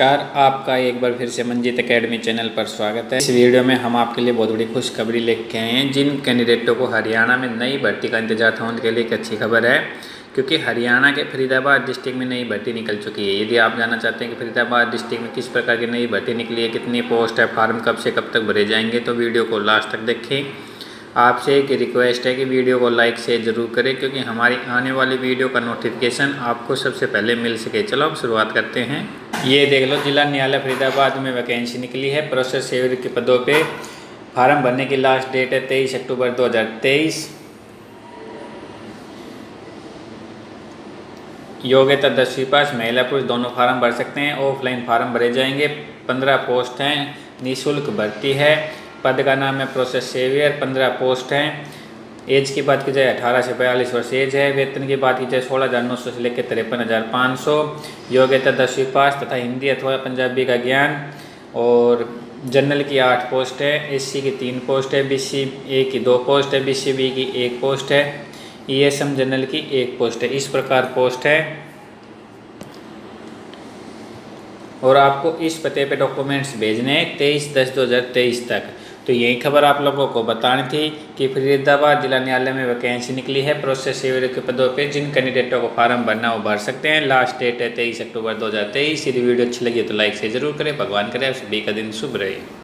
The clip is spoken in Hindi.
नमस्कार, आपका एक बार फिर से मंजीत एकेडमी चैनल पर स्वागत है। इस वीडियो में हम आपके लिए बहुत बड़ी खुशखबरी लेके आए हैं। जिन कैंडिडेटों को हरियाणा में नई भर्ती का इंतज़ार था, उनके लिए एक अच्छी खबर है, क्योंकि हरियाणा के फरीदाबाद डिस्ट्रिक्ट में नई भर्ती निकल चुकी है। यदि आप जानना चाहते हैं कि फरीदाबाद डिस्ट्रिक्ट में किस प्रकार की नई भर्ती निकली है, कितनी पोस्ट है, फार्म कब से कब तक भरे जाएँगे तो वीडियो को लास्ट तक देखें। आपसे एक रिक्वेस्ट है कि वीडियो को लाइक से ज़रूर करें, क्योंकि हमारी आने वाली वीडियो का नोटिफिकेशन आपको सबसे पहले मिल सके। चलो, अब शुरुआत करते हैं। ये देख लो, जिला न्यायालय फरीदाबाद में वैकेंसी निकली है। प्रोसेस सेवर के पदों पे फार्म भरने की लास्ट डेट है तेईस अक्टूबर 2023 योग्यता दसवीं पास, महिला पुरुष दोनों फार्म भर सकते हैं ऑफलाइन फार्म भरे जाएँगे। पंद्रह पोस्ट हैं, निःशुल्क भर्ती है। पद का नाम है प्रोसेस सेवियर पंद्रह पोस्ट हैं। एज की बात की जाए, अठारह से बयालीस वर्ष एज है, वेतन की बात की जाए, सोलह हज़ार नौ सौ से लेकर तिरपन हज़ार पाँच सौ। योग्यता दसवीं पास तथा हिंदी अथवा पंजाबी का ज्ञान। और जनरल की आठ पोस्ट है, एससी की तीन पोस्ट है, बीसी, ए की दो पोस्ट है, बीसी, बी की एक पोस्ट है। ईएसएम जनरल की एक पोस्ट है, इस प्रकार पोस्ट है। और आपको इस पते पे डॉक्यूमेंट्स भेजने हैं, तेईस दस दो हज़ार तेईस तक। तो यही खबर आप लोगों को बतानी थी कि फरीदाबाद जिला न्यायालय में वैकेंसी निकली है। प्रोसेस सेवर के पदों पर जिन कैंडिडेटों को फॉर्म भरना वो भर सकते हैं, लास्ट डेट है तेईस अक्टूबर 2023 यदि वीडियो अच्छी लगी तो लाइक से ज़रूर करें। भगवान करें सभी का दिन शुभ रहे।